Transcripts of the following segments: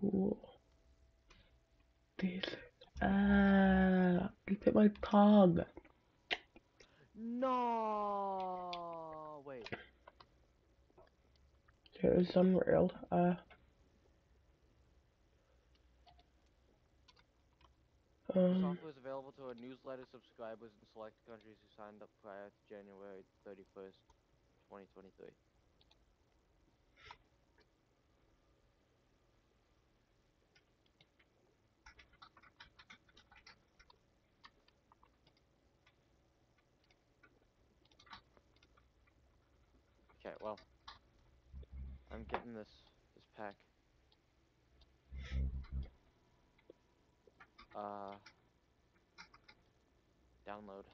Cool. This. Ah, look at my tongue. No. Wait. It was unreal. Uh. Um, is available to our newsletter subscribers in select countries who signed up prior to January 31st, 2023. Okay, well, I'm getting this this pack. Uh, download.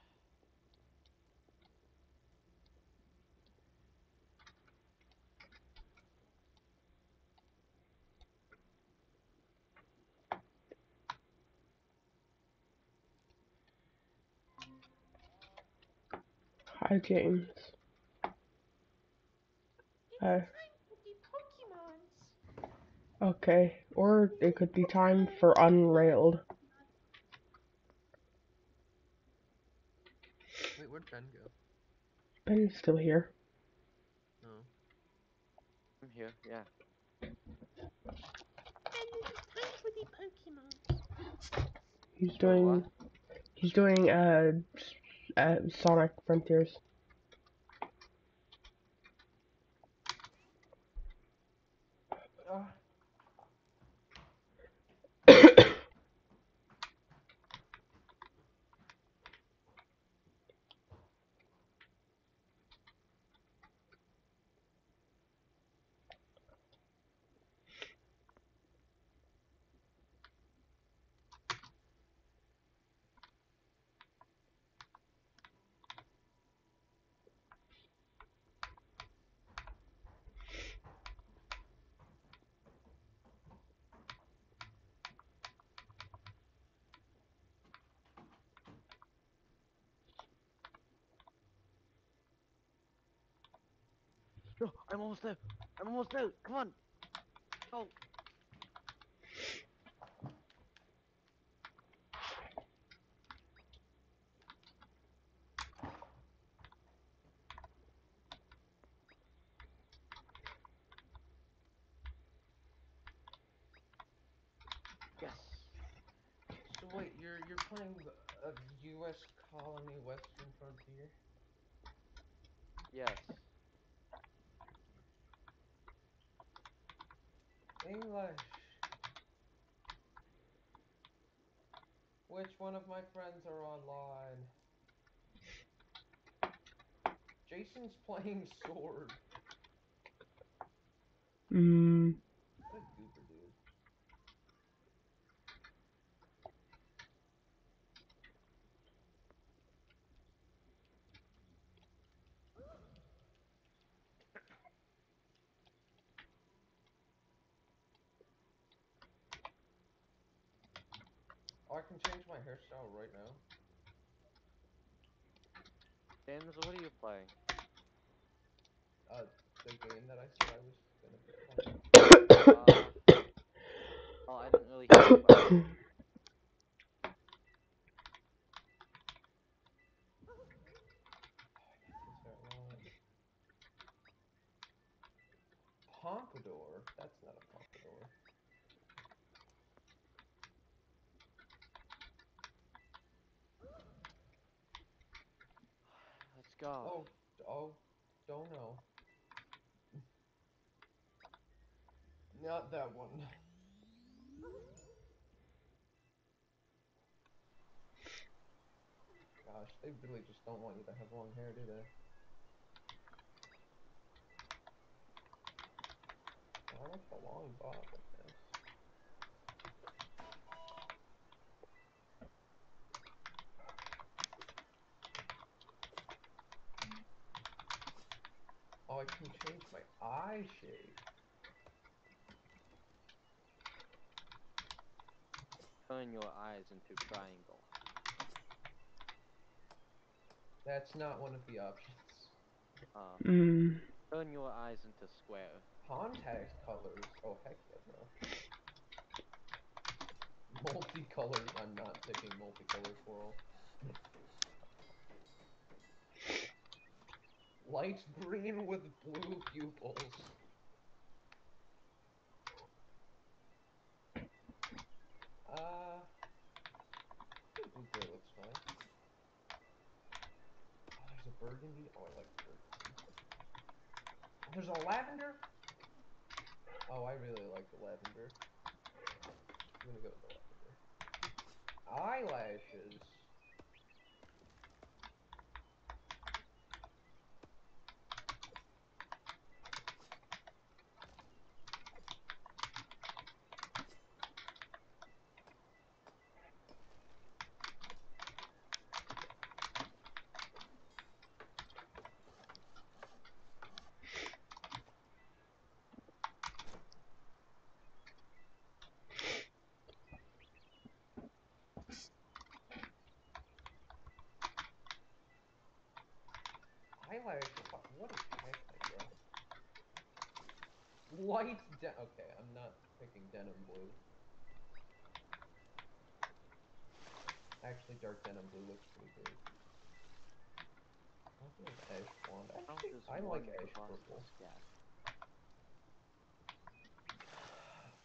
Hi, James. Uh, okay. Or it could be time for Unrailed. Wait, where'd Ben go? Ben's still here. No. I'm here. Yeah. He's Wait, doing. what? He's doing uh, Sonic Frontiers. No, I'm almost there. I'm almost there. Come on. Go. Yes. So wait, you're you're playing the uh, U.S. colony Western Frontier? Yes. English. Of my friends are online? Jason's playing sword. Mm, What a goober dude. Oh, I can change my hairstyle right now. James, what are you playing? Uh, the game that I said I was gonna be playing. Uh, well, I didn't really hear you play. Is that right? Pompadour? That's not a pompadour. Let's go. Oh, d- oh, don't know. Not that one. Gosh, they really just don't want you to have long hair, do they? I like the long bob, I guess. Oh, I can change my eye shape. Turn your eyes into triangle. That's not one of the options. Uh, mm, turn your eyes into square. Contact colors? Oh, heck yeah, bro. multicolored. I'm not picking multicolored coral. Light green with blue pupils. Uh, I think blue looks fine. Burgundy. Oh, I like burgundy. There's a lavender. Oh, I really like the lavender. I'm gonna go with the lavender. Eyelashes. Eyelash. fuck, What is hashtag, bro? Light de- Okay, I'm not picking denim blue. Actually, dark denim blue looks pretty good. I think ash blonde. Actually, as I like ash purple.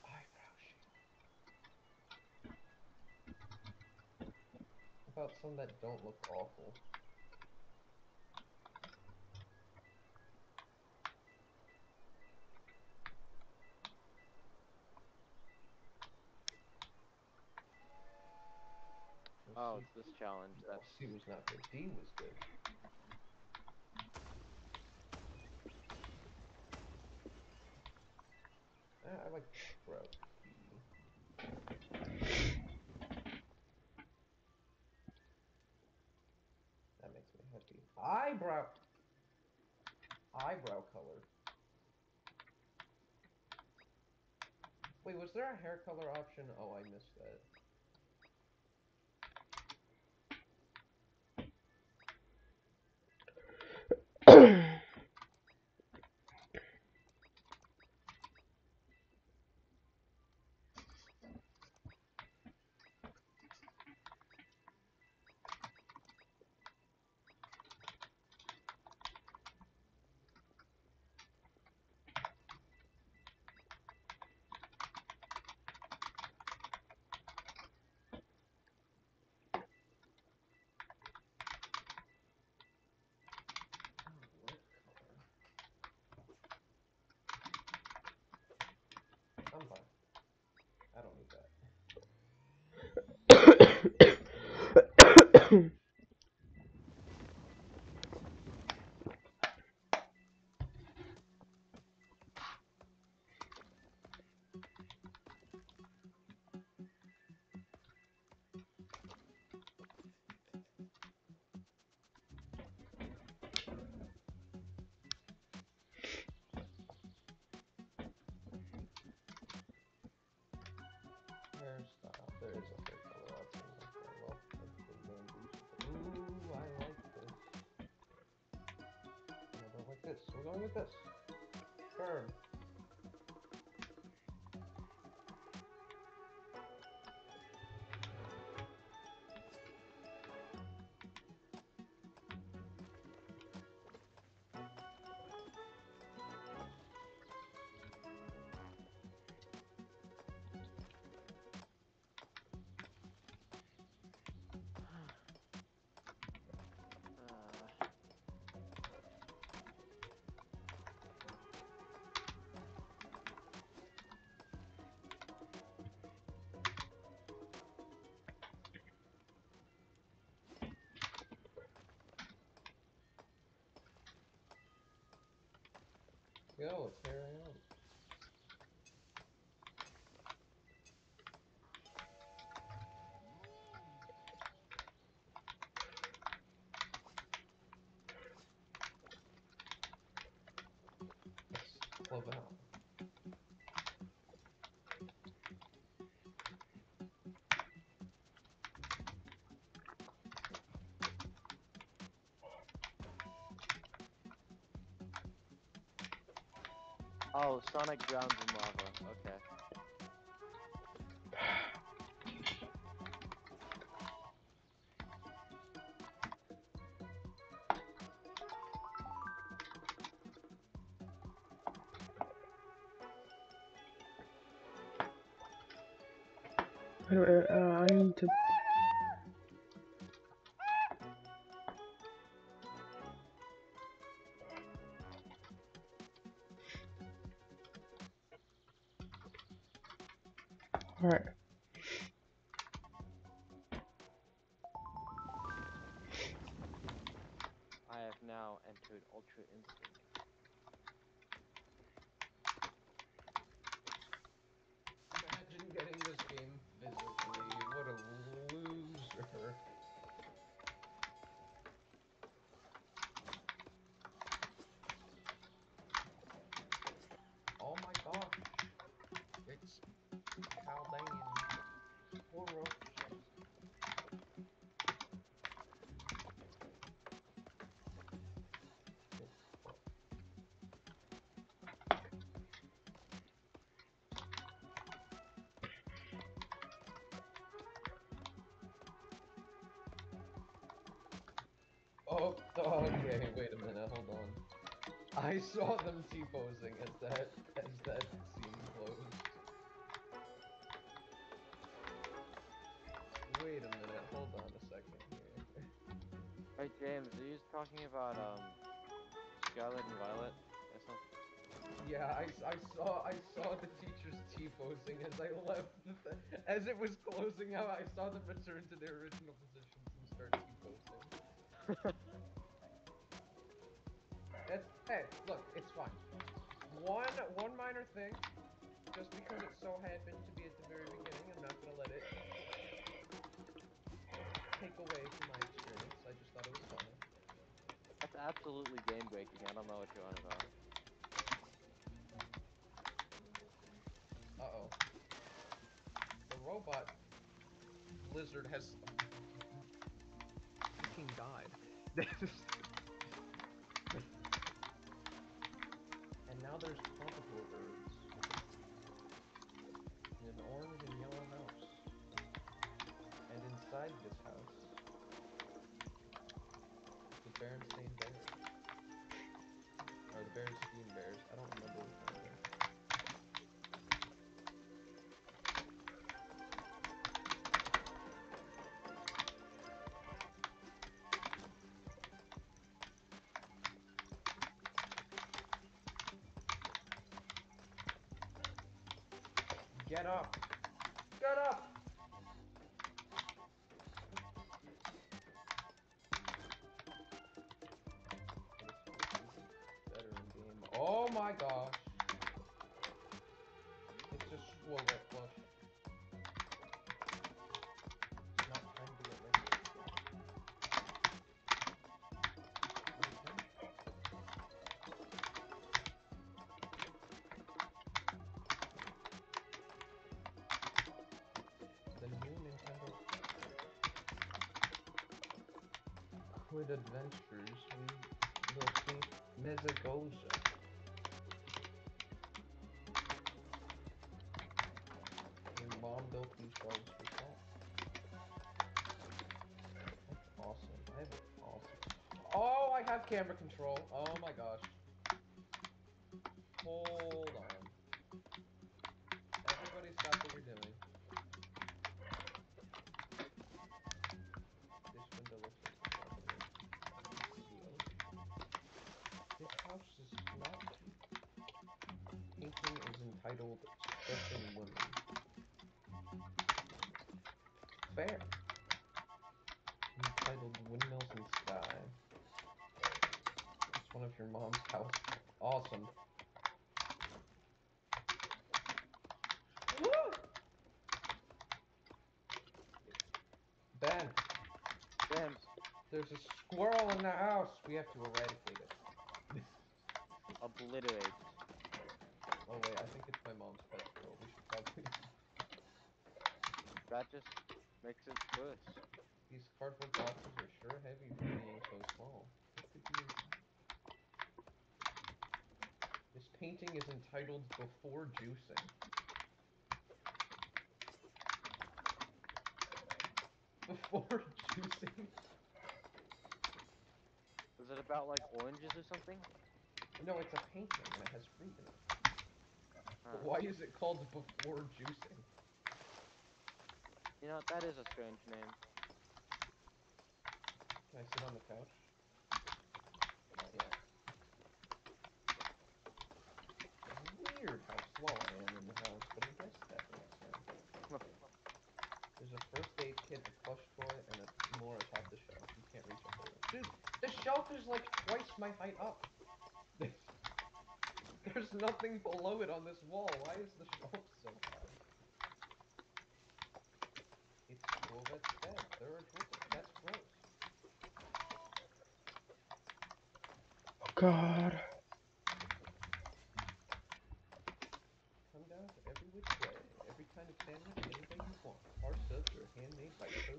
Eyebrow shape. How about some that don't look awful? Well, C- it's this challenge. well, That's C was not good. D was good. Uh, I like brow That makes me happy. Eyebrow. Eyebrow color. Wait, was there a hair color option? Oh, I missed that. Go, it's hair I own. Oh, Sonic drowns in lava. Okay. I. Uh... Oh, okay, wait a minute, hold on. I saw them T-posing as that, as that scene closed. Wait a minute, hold on a second here. Hey James, are you talking about um Scarlet and Violet or something? Yeah, I, I saw I saw the teachers T-posing as I left. The, as it was closing out, I saw them return to their original positions and start T-posing. Hey, look, it's fine. One one minor thing, just because it so happened to be at the very beginning, I'm not gonna let it take away from my experience. I just thought it was funny. That's absolutely game breaking. I don't know what you're on about. Uh oh. The robot lizard has fucking died. now there's plentiful birds. In an orange and yellow house. And inside this house, the Berenstain Get up! Get up! Oh my gosh! Adventures, we will see Mesagoza. Your mom built these herself. That's awesome. I have awesome. Oh, I have camera control. Oh my gosh. Hold We have to eradicate it. obliterate. Oh wait, I think it's my mom's pet squirrel. We should probably. That just makes it worse. These cardboard boxes are sure heavy for being so small. What could be inside? This painting is entitled Before Juicing. Before juicing? About like oranges or something? No, it's a painting and it has fruit in it. Huh. Why is it called Before Juicing? You know, that is a strange name. Can I sit on the couch? Not yet. Weird how slow I am in the house, but I guess that makes sense. There's a first aid kit, a plush toy, and a more atop the shelf. You can't reach a whole Dude, the shelf is like twice my height up. There's nothing below it on this wall. Why is the shelf so high? It's Corvette's bed. There are. That's gross. Oh god. Come down to every which way. Every kind of sandwich, any way you want. Our subs are handmade by perfect.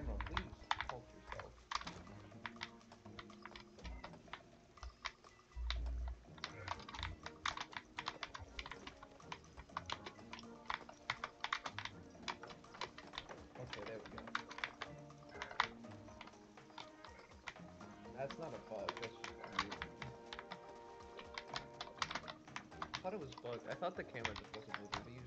Camera, please halt yourself. Okay, there we go. That's not a bug, that's just weird. I thought it was bugged. I thought the camera just wasn't moving,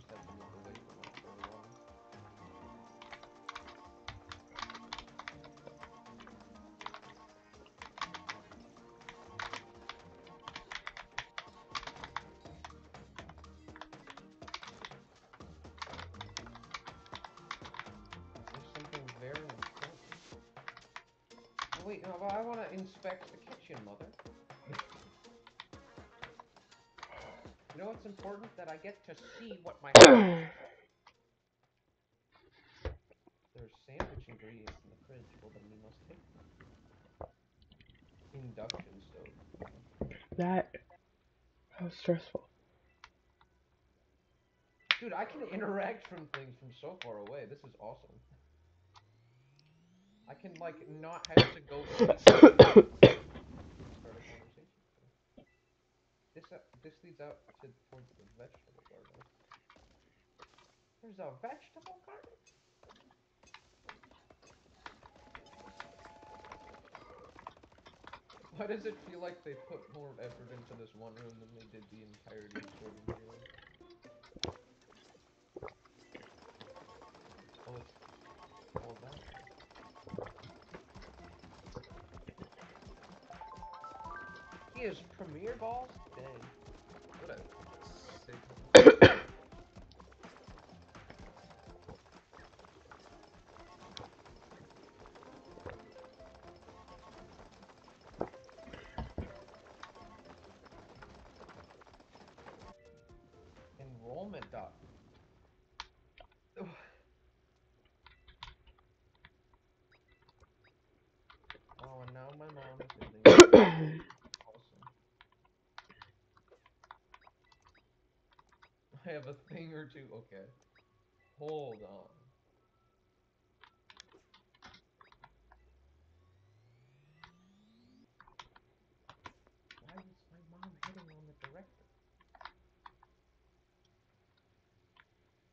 wait, no, I want to inspect the kitchen, mother. you know what's important? That I get to see what my There's sandwich ingredients in the fridge. Well, then we must take them. Induction stove. That. How stressful. Dude, I can interact from things from so far away. This is awesome. Can, like, not have to go start a conversation. This, uh, this leads out to towards the vegetable garden. There's a vegetable garden? Why does it feel like they put more effort into this one room than they did the entirety of Jordan Peele? Is Premier Balls? Dang. What a sick. Enrollment dot. Ugh. Oh, and now my mom is visiting. awesome. I have two. Okay. Hold on. Why is my mom hitting on the director?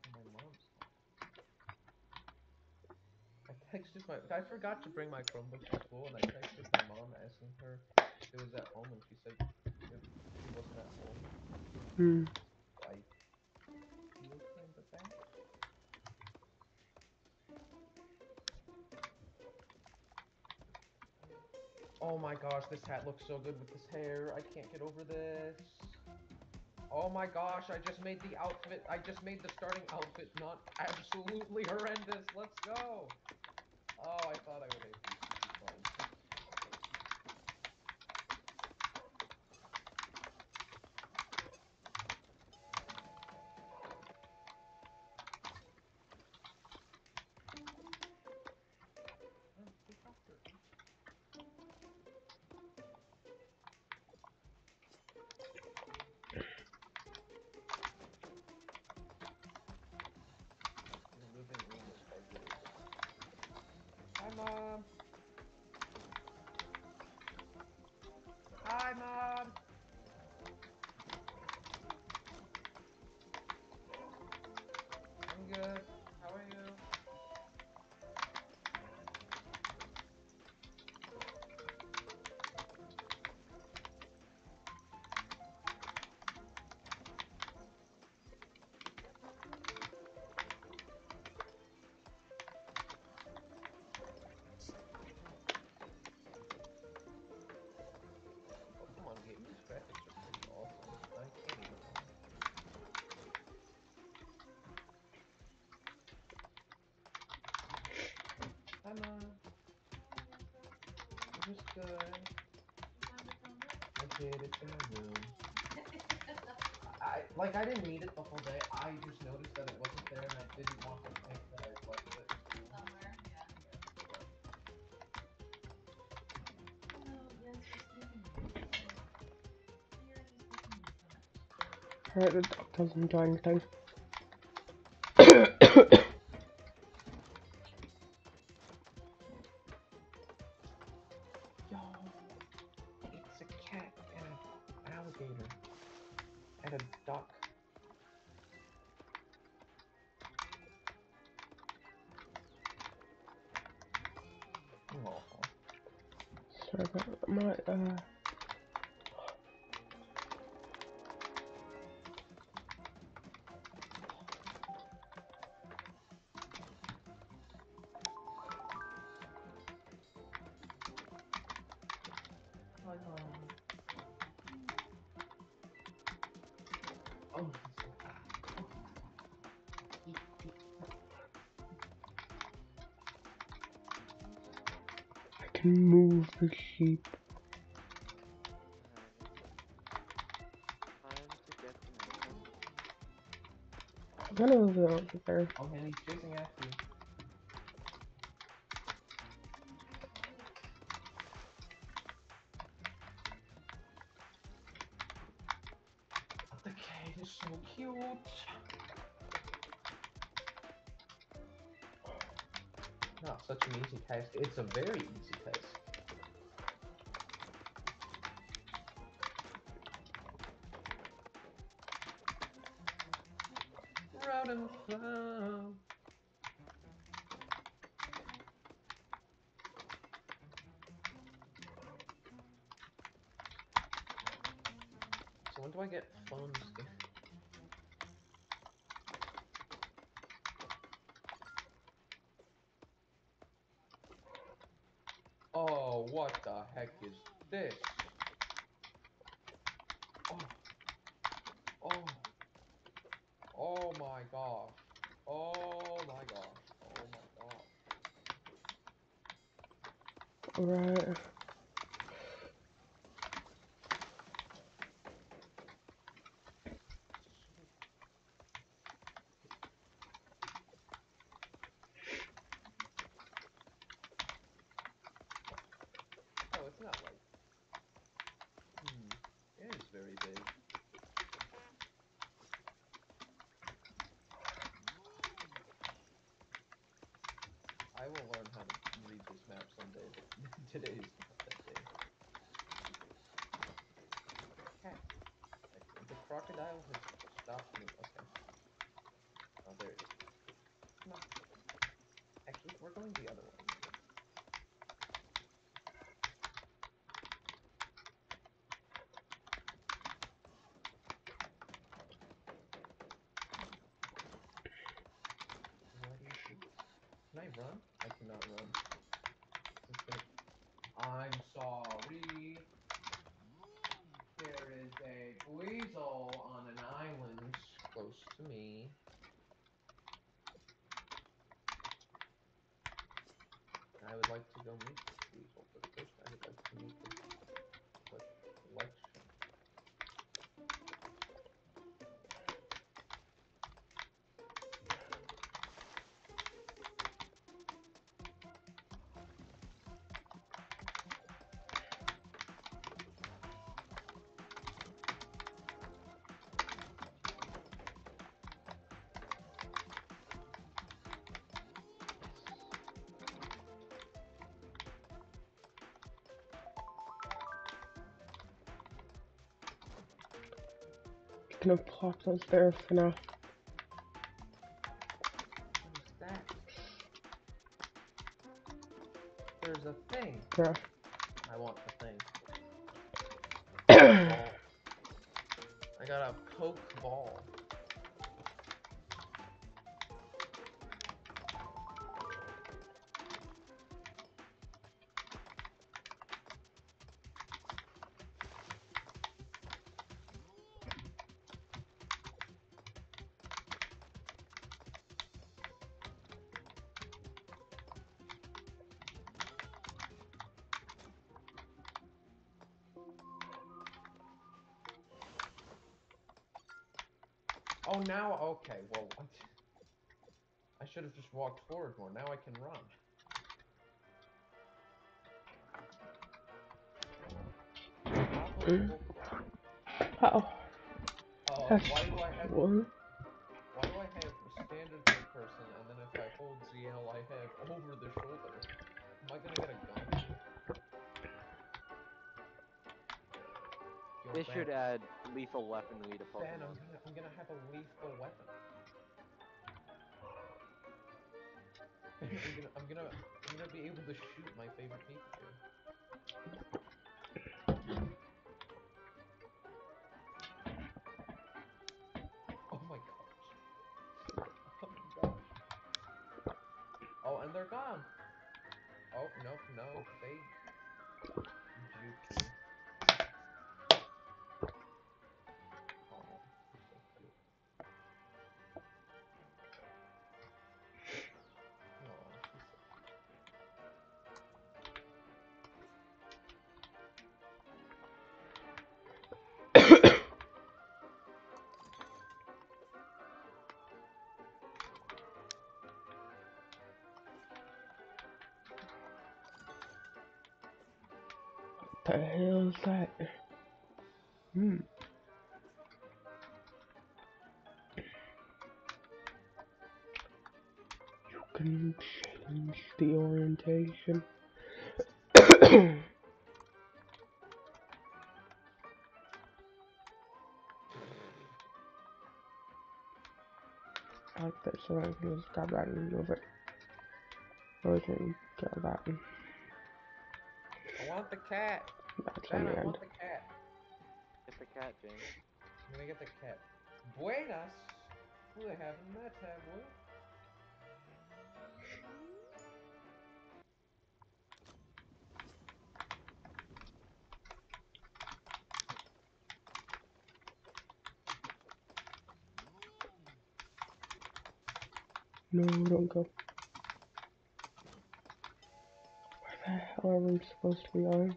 Oh, my mom's. I texted my. I forgot to bring my Chromebook to school, and I texted my mom asking her if it was at home, and she said she wasn't at home. Hmm. Gosh, this hat looks so good with this hair. I can't get over this. Oh my gosh, I just made the outfit. I just made the starting outfit not absolutely horrendous. Let's go. Oh, I thought I would good. I did. It's in my room. I like. I didn't need it the whole day. I just noticed that it wasn't there, and I didn't want to think that I left it. Somewhere, yeah. Oh, yeah, it's just sheep. Time to get the next I'm gonna move it over there. Oh, and he's chasing after you. The cat is so cute. Not such an easy task. It's a very Flow. So when do I get funds? Oh, what the heck is this? Oh. Oh. Oh my gosh. Oh my gosh. Oh my gosh. Alright. Oh, it's not like. Hmm. It is very big. I will learn how to read this map someday, but today is not that day. Cat. I think the crocodile has stopped me. Okay. Oh, there it is. Come on. Actually, we're going the other way. Where do you shoot? Can I run? I cannot run. I'm sorry. There is a weasel on an island close to me. Gonna plop those there for now. What is that? There's a thing. I want the thing. I got a Poké Ball. Okay, well, I, I should have just walked forward more. Now I can run. Mm. Oh, that's why do I have cool. why do I have standard third person and then if I hold ZL I have over the shoulder? Am I gonna get a gun? Yo, They should add lethal weaponry to Ben, I'm gonna I'm gonna have a lethal weapon. Gonna I'm gonna I'm gonna be able to shoot my favorite Pikachu. Oh my gosh. Oh my gosh. Oh, and they're gone. Oh, no, no, they the hell is that? Hmm. You can change the orientation. I like that, so I can just grab that and move it. Or we can grab that I want the cat. That's on I want the cat. Get the cat, James. I'm gonna get the cat. Buenas. We haven't met, have we? No, don't go. Where the hell are we supposed to be going?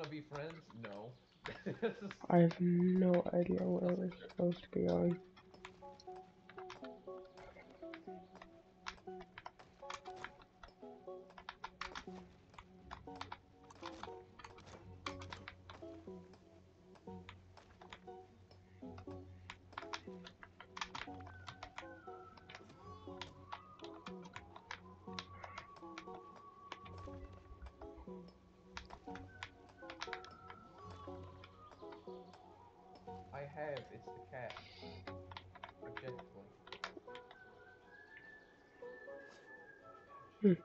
Wanna be friends? No. I have no idea what we're supposed to be going. I have. It's the cat. Objectively. Hmm. Mm,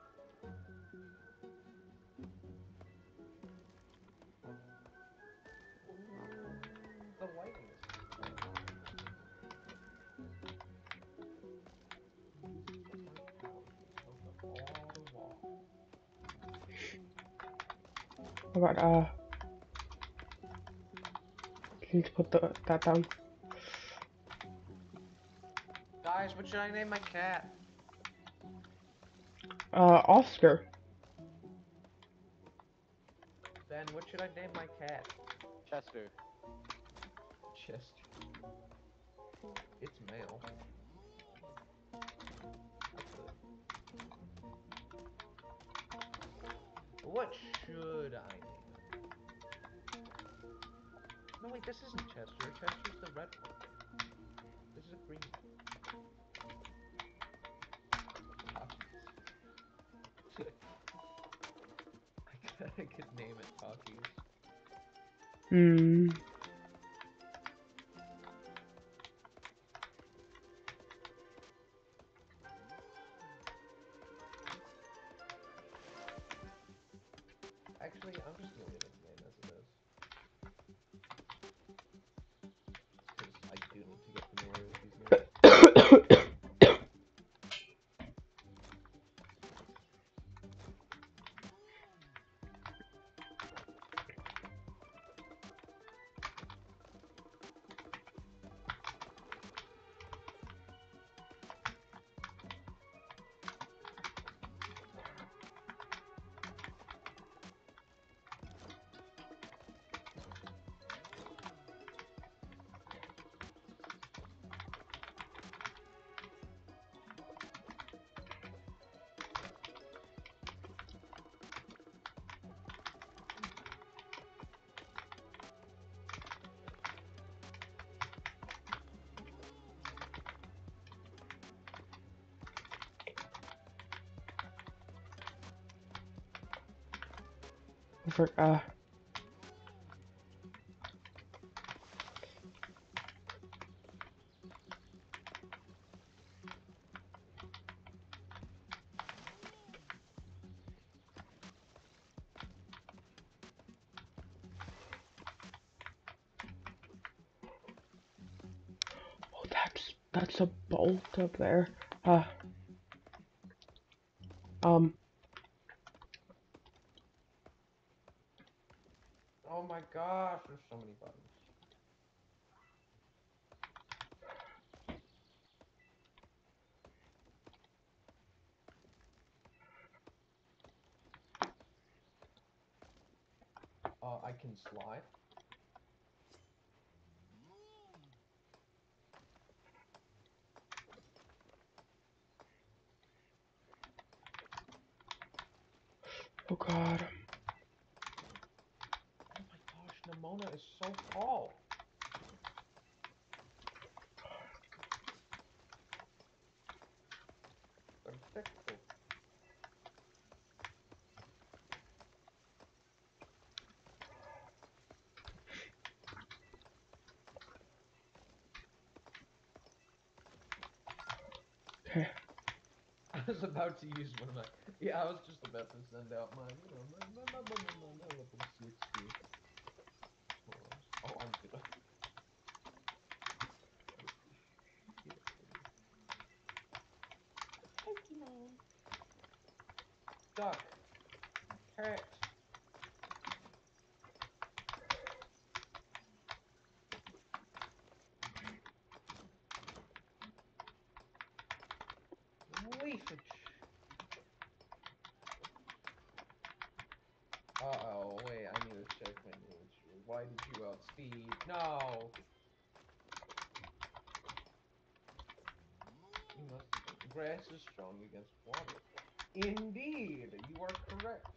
the lighting is. Quite powerful. Soak up all the wall. How about, uh, please put the, that down. Guys, what should I name my cat? Uh, Oscar. Ben, what should I name my cat? Chester. Chester. It's male. What should I name it? No, wait, this isn't Chester. Chester's the red one. This is a green one. I could, name it Talkies. Hmm. For, uh, oh, that's, that's a bolt up there. Uh, um, Oh my gosh, there's so many buttons. Uh, I can slide. oh god. Oh my gosh, Nemona is so tall. Perfecto. Okay. I was about to use one of my. Yeah, I was just about to send out my, you know, my, my, my, my, my, my level 60. Hold on. Oh, I'm good. Pokemon. Duck. Cat. Leafage. Uh-oh, wait, I need to check my military. Why did No! You must grass is strong against water. Indeed, you are correct.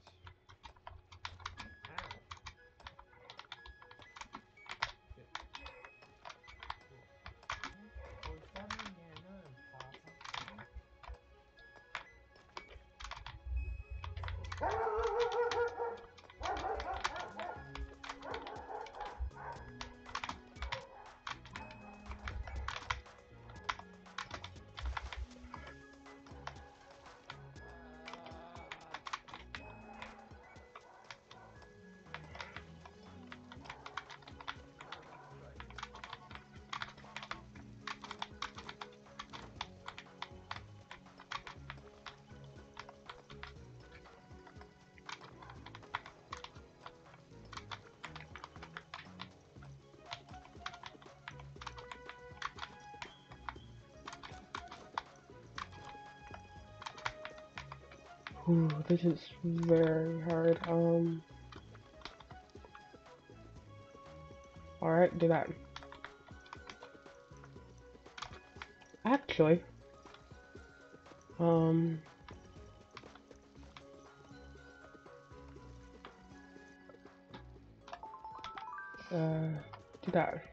Ooh, this is very hard. Um. Alright, do that. Actually. Um. Uh, do that.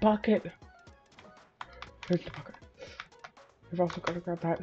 Bucket? Where's the bucket? I've also got to grab that.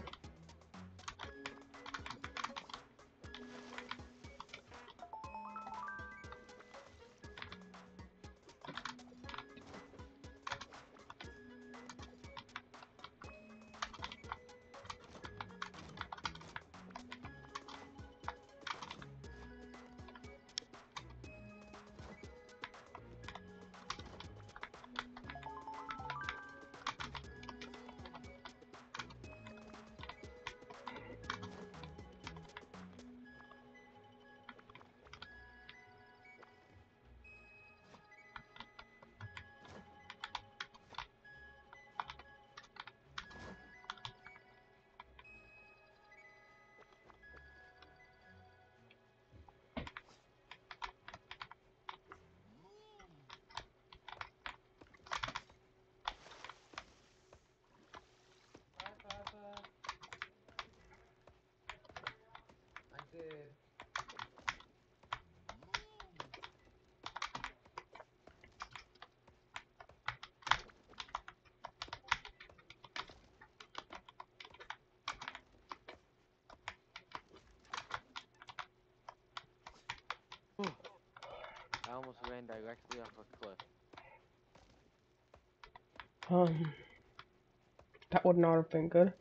Directly off a cliff. Um, that would not have been good.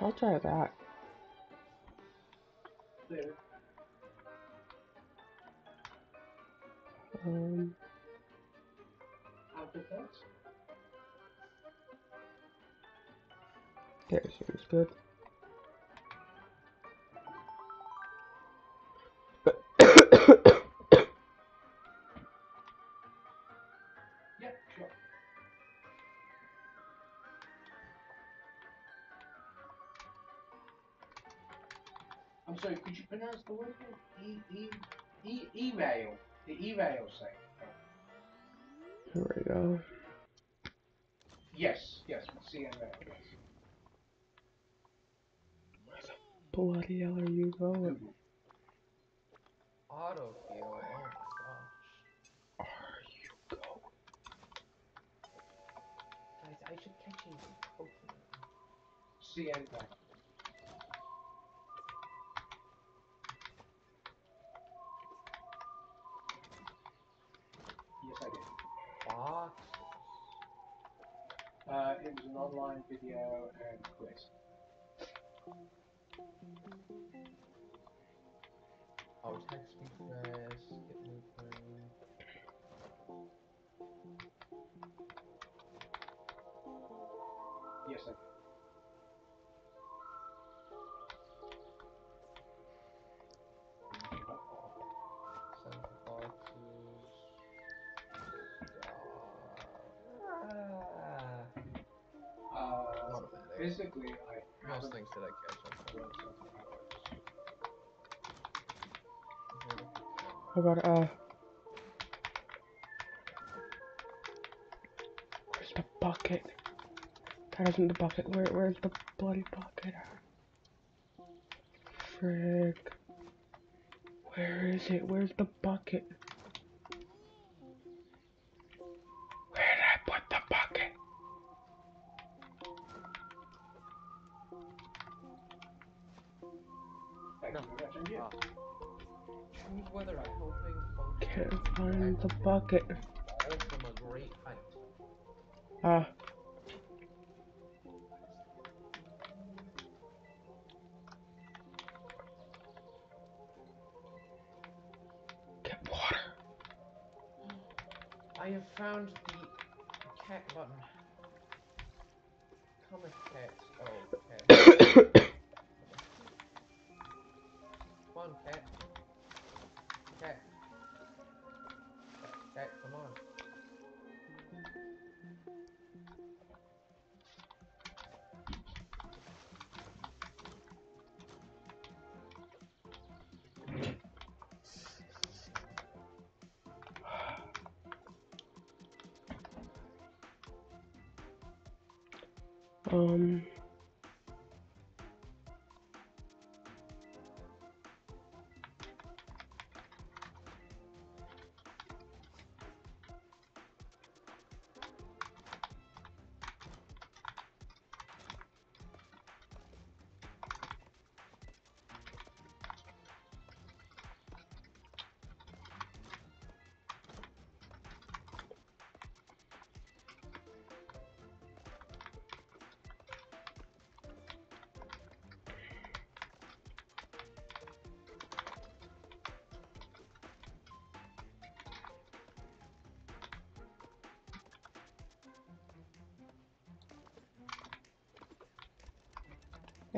I'll try that. Could you pronounce the word again? E e e email. The email site. There we go. Yes, yes, CML, yes. Bloody hell are you going? Google. Autofill. Oh my gosh. Are you going? Guys, I should catch a Pokemon. CML. Yes, I did. Boxes. Uh, it was an online video and quiz. Oh, text refresh. Get movement. Yes, Not a bad idea. physically, I Most things that I catch on worked phone. on hours. I got uh. Where's the bucket? That isn't the bucket. Where? Where's the bloody bucket? Frick. Where is it? Where's the bucket? Find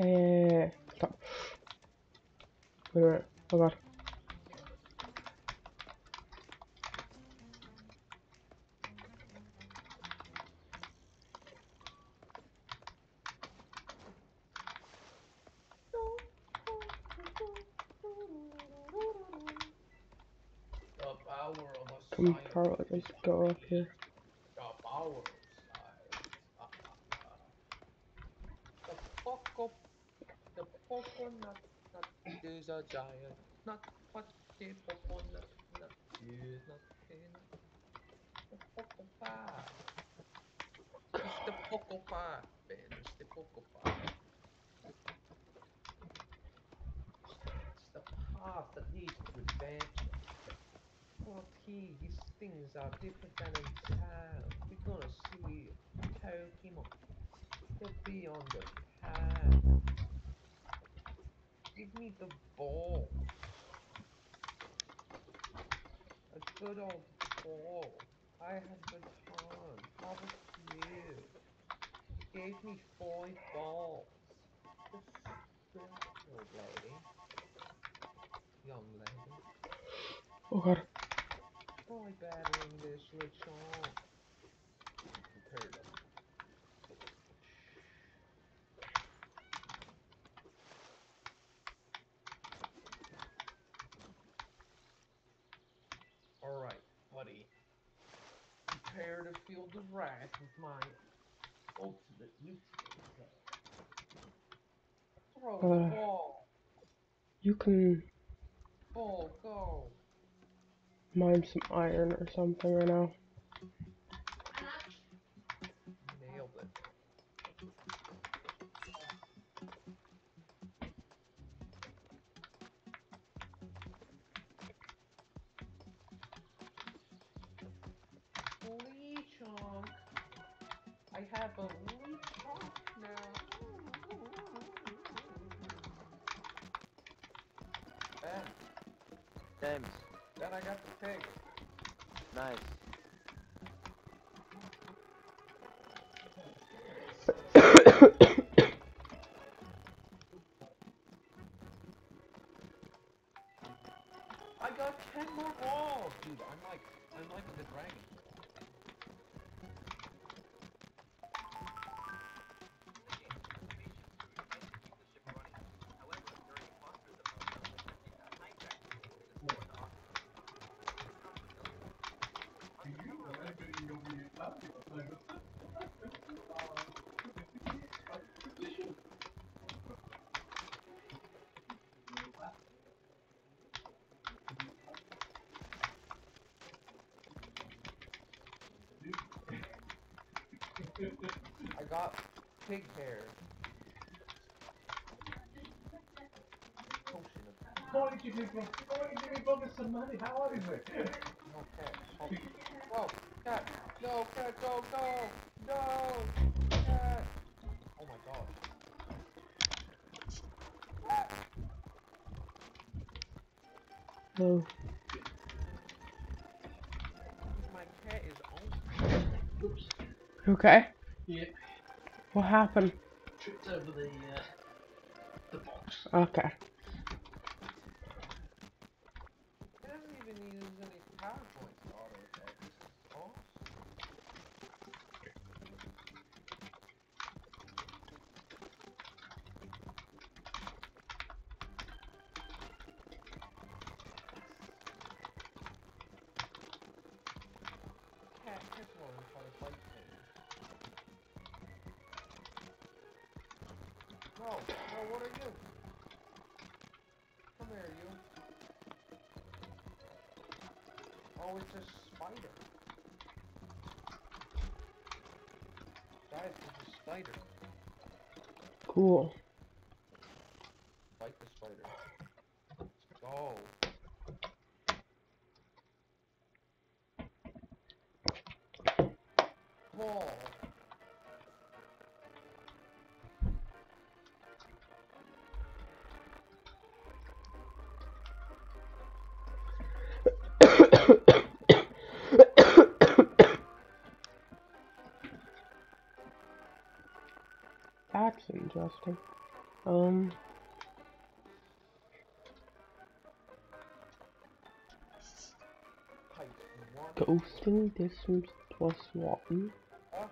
Eh, stop. Wait minute. Oh god. The power of a Can we science. probably go up here? The power of science. Ah, ah, ah. The poco, the coconut nut is a giant nut, but the coconut nut is nothing. The poco pie. It's the poco pie, Ben. It's the poco pie. It's the path that leads to adventure. Well, he, these things are different than in town. We're gonna see Pokemon. They'll be on the path. Give me the ball. A good old ball. I had good fun. How was you? You gave me five balls. Old lady. Young lady. Oh god. Battering this Lechonk. Prepared up. Alright, Prepare to feel the wrath of my ultimate nuclear. Throw the Uh. ball. You can Ball, go. mine some iron or something right now. Have a Lechonk now. Ben, James, Ben, I got the pig. nice. I got pig hair. Potion of and give me, and give me some money. How is it? no cat. Whoa, cat! No, cat, go, go! No! Cat! Oh my god. Cat! Oh. My cat is on. Oops. Okay? What happened? Tripped over the uh, the box. Okay. It doesn't even use any PowerPoint to auto attack. This is awesome. Cat, catch one and try to fight things. No, no, what are you? Come here, you. Oh, it's a spider. Guys, it's a spider. Cool. That's interesting. Um, ghosting distance plus one. Oh,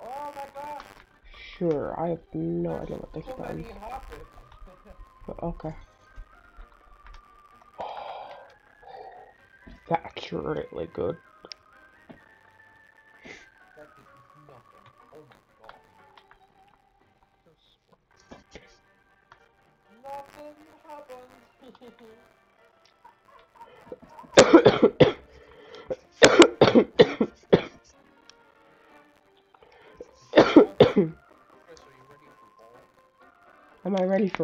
this. part. Oh! Sure, I have no idea what this does. hoppers. But okay. That's really good.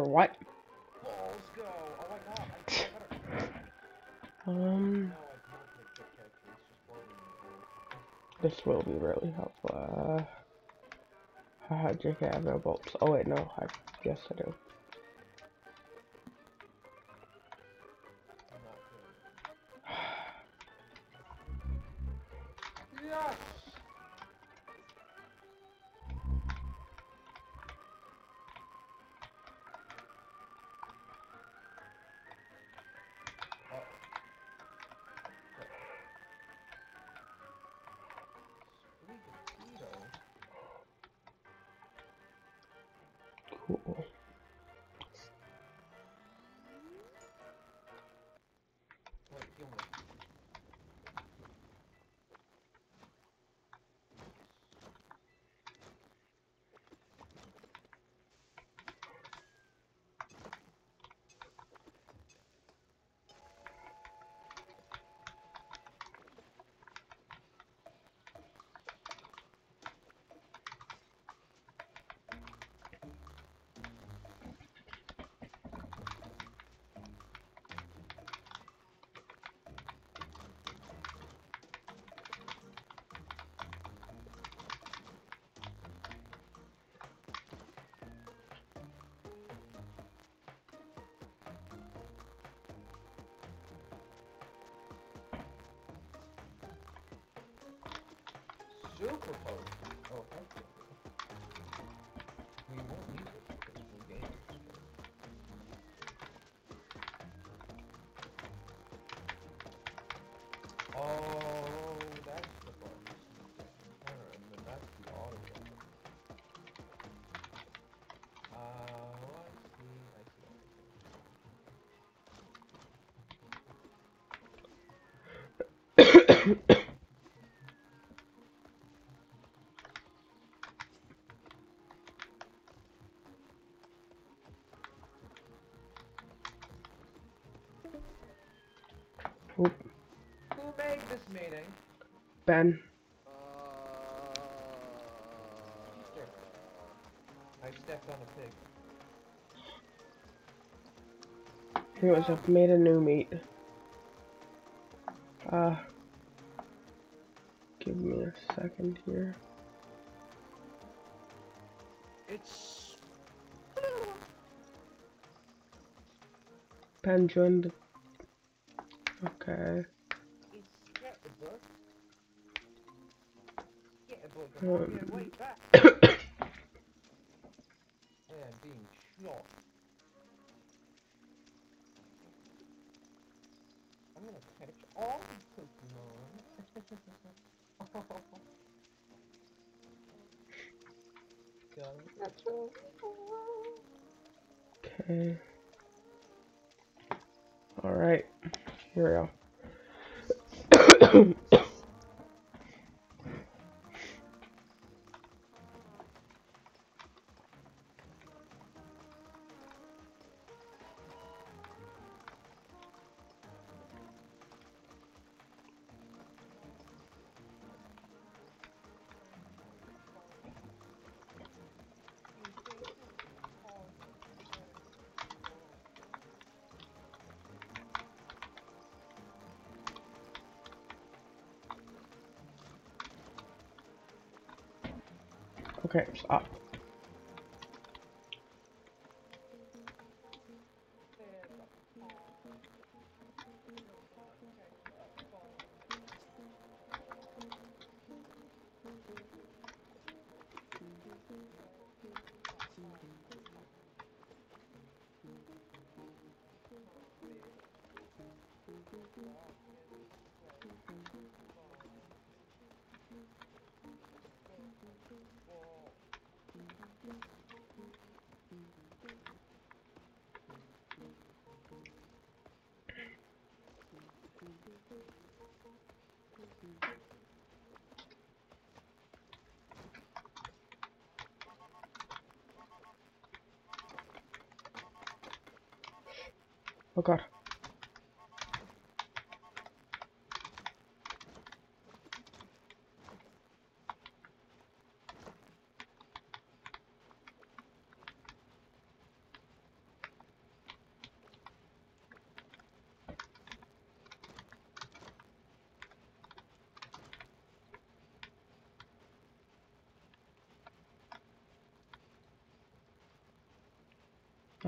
Floating in the this will be really helpful. Uh, haha, JK, I have no bolts. Oh wait, no, I, yes I do. Super potion. Oh, heck yeah. We won't need it because we're gamers. Oh, that's the button. And then that's the auto button. Uh, I see, I see, I see. Ben. Sure. I stepped on a pig. Anyways, I've made a new meat. Uh, give me a second here. It's Ben joined Okay, stop.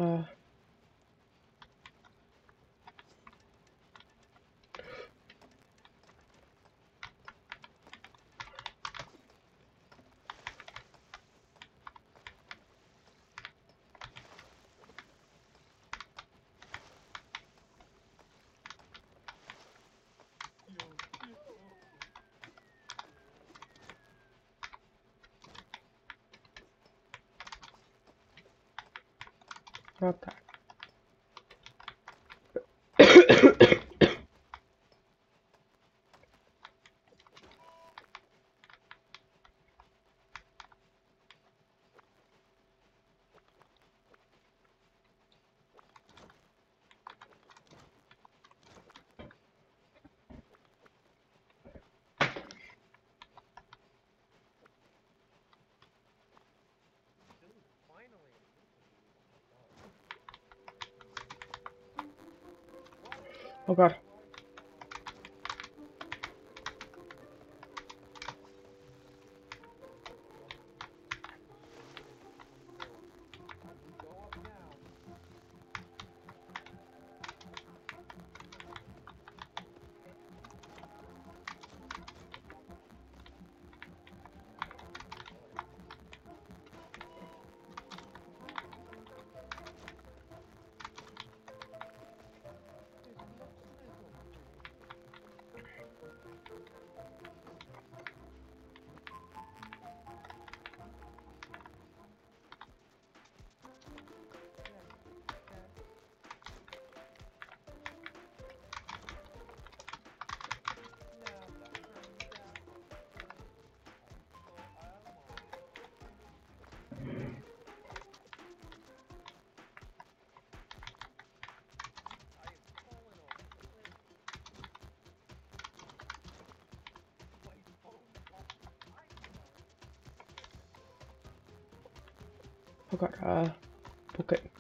Uh. Not that. Dude, finally. Oh Oh god. Uh. Okay.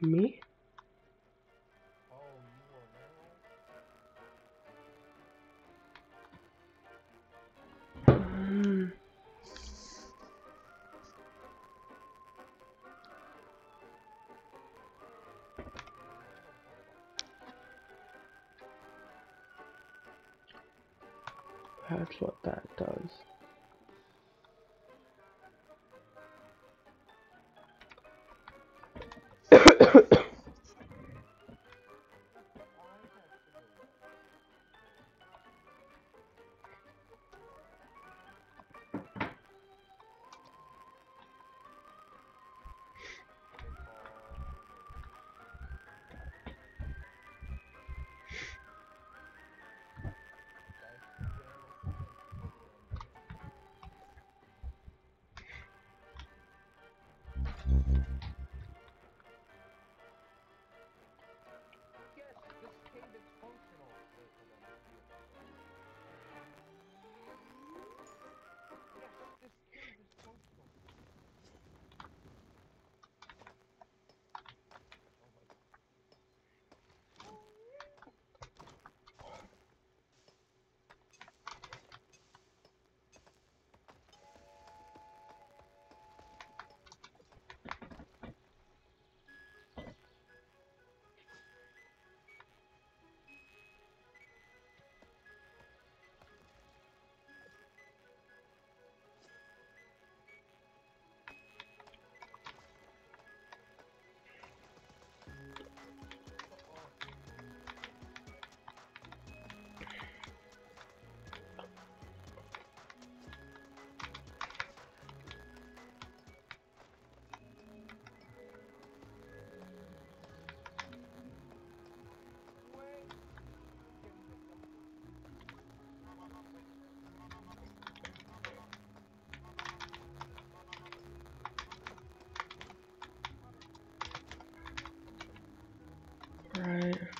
Me? Mm. That's what that does. Right.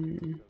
Mm.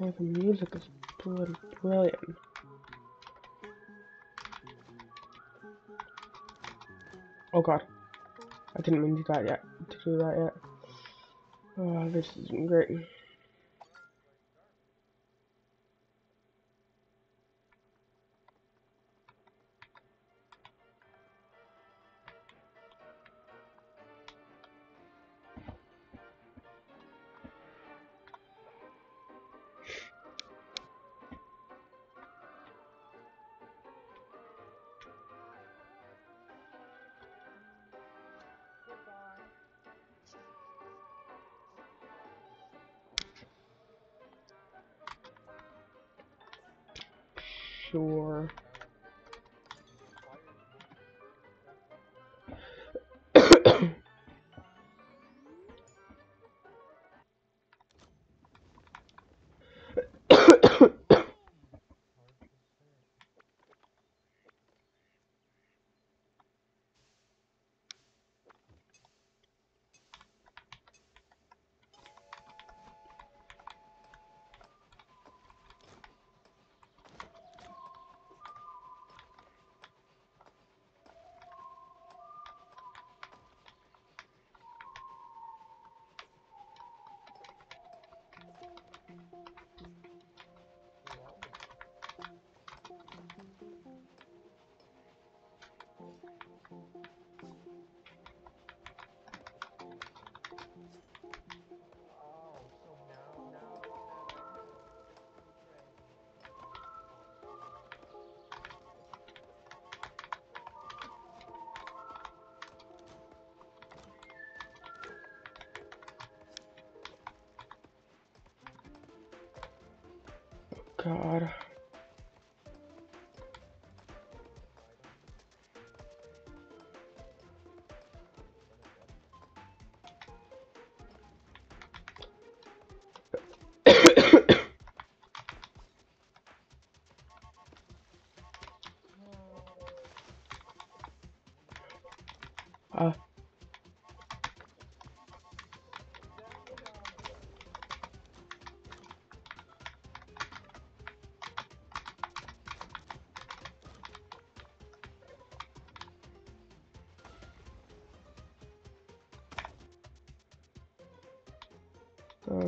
The music is bloody brilliant. Oh god. I didn't mean to do that yet. To do that yet. Oh, this isn't great. God.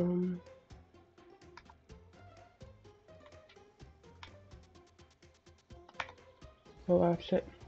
Um. Well, that's it.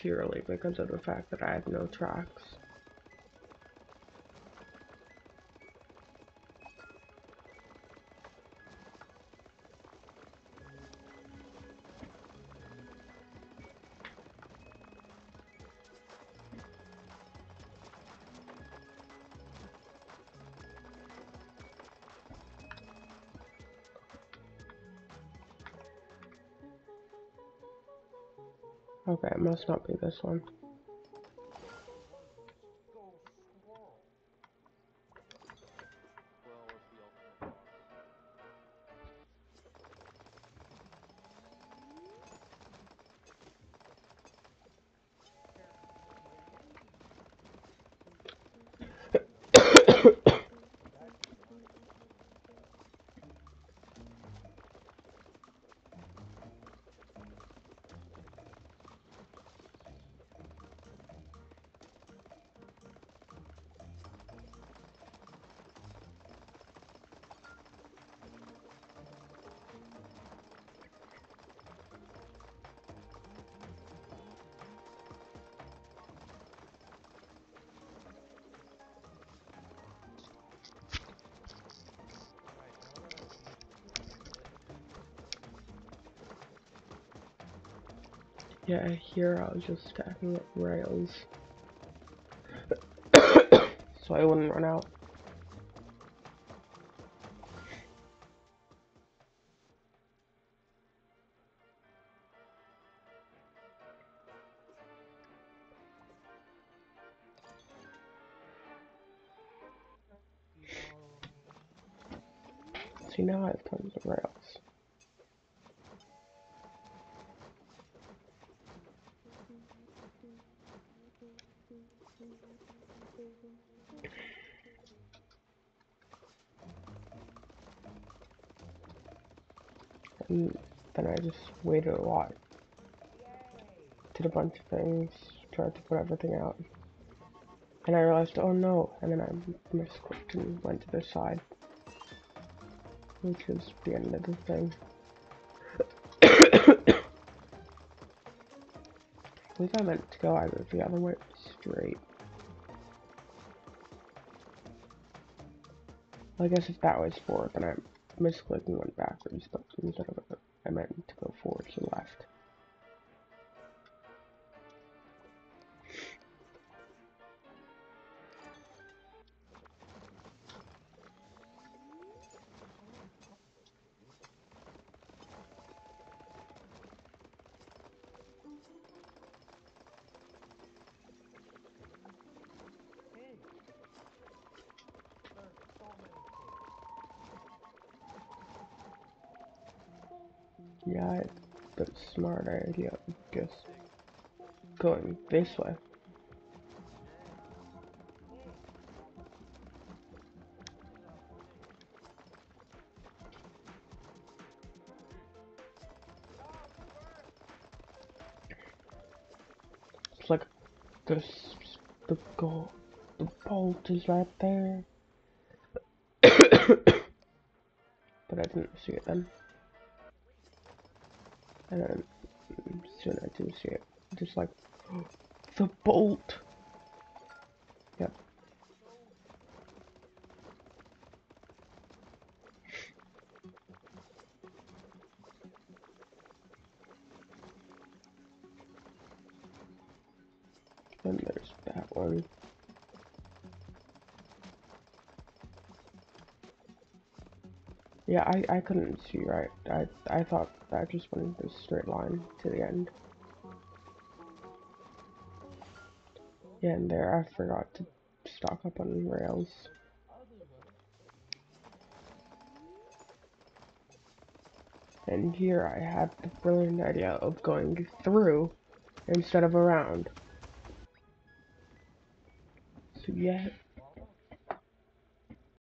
Purely because of the fact that I have no tracks. Okay, it must not be this one. Here I was just stacking up rails. so I wouldn't run out. Waited a lot. Did a bunch of things, tried to put everything out. And I realized, oh no, and then I misclicked and went to the side. Which is the end of the thing. I believe I meant to go either the other way straight. I guess if that was forward, then I misclicked and went backwards, but instead of it, I meant to go forward to the left. Idea, I guess. Going this way. It's like this, the goal, the bolt is right there. but I didn't see it then. And then soon I do see it. Just like the bolt. I, I couldn't see right. I I thought that just went this straight line to the end. Yeah, and there I forgot to stock up on rails. And here I had the brilliant idea of going through instead of around. So yeah,